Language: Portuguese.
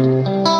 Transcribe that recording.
Música